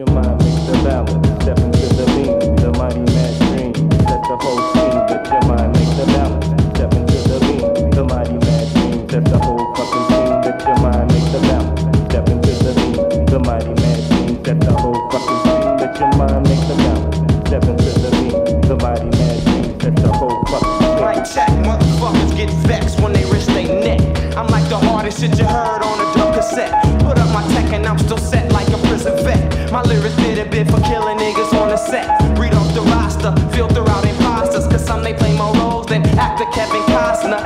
your mind make the balance. Step into the beam, the mighty mad dream. Set the whole scene, let your mind make the balance. Step into the beam, the mighty mad dream. Set the whole fucking scene, let your mind make the balance. Step into the beam, the mighty mad dream. Set the whole fucking scene, let your mind make the balance. Step into the beam, the mighty mad dream. Set the whole fucking scene. Mic check, motherfuckers get vexed when they risk they neck. I'm like the hardest shit you heard bit for killing niggas on the set. Read off the roster, filter out imposters. Cause some they play more roles than actor Kevin Costner.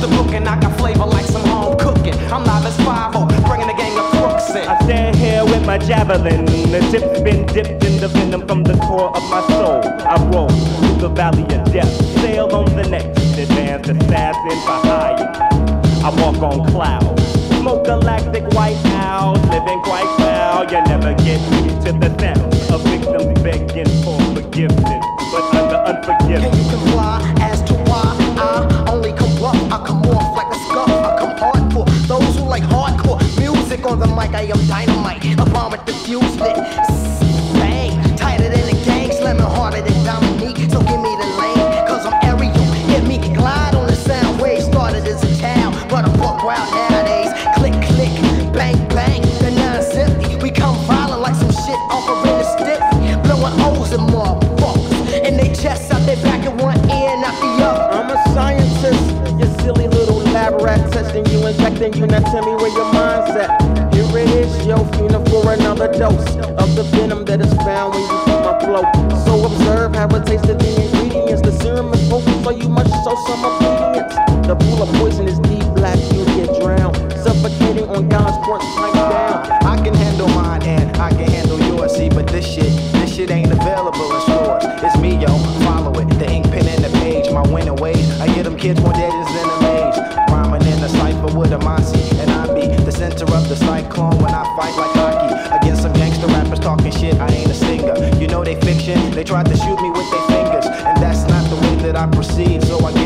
The book and I got flavor like some home cooking. I'm live as 5 bringing a gang of crooks in. I stand here with my javelin. The tip's been dipped in the venom from the core of my soul. I roll through the valley of death. Sail on the next advanced assassin for hire. I walk on clouds. Smoke galactic white owls. Living. You never get me to the sound of victim begging for forgiveness. But under unforgiveness. Can you comply as to why I only come? I come off like a scuff. I come hardcore. Those who like hardcore music on the mic, I am dynamite. A bomb at the fuse lit. Their back in one ear and out the other. I'm a scientist, you silly little lab rat testing you, injecting you. Now tell me where your mind's at. Here it is, yo, feeling for another dose of the venom that is found when you feel my flow. So observe, have a taste of the ingredients. The serum is potent, so you must show some obedience. The pool of poison is deep black, you'll get drowned. Suffocating on God's porch, seed, so I